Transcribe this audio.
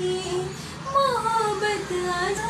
की मोहब्बत आजा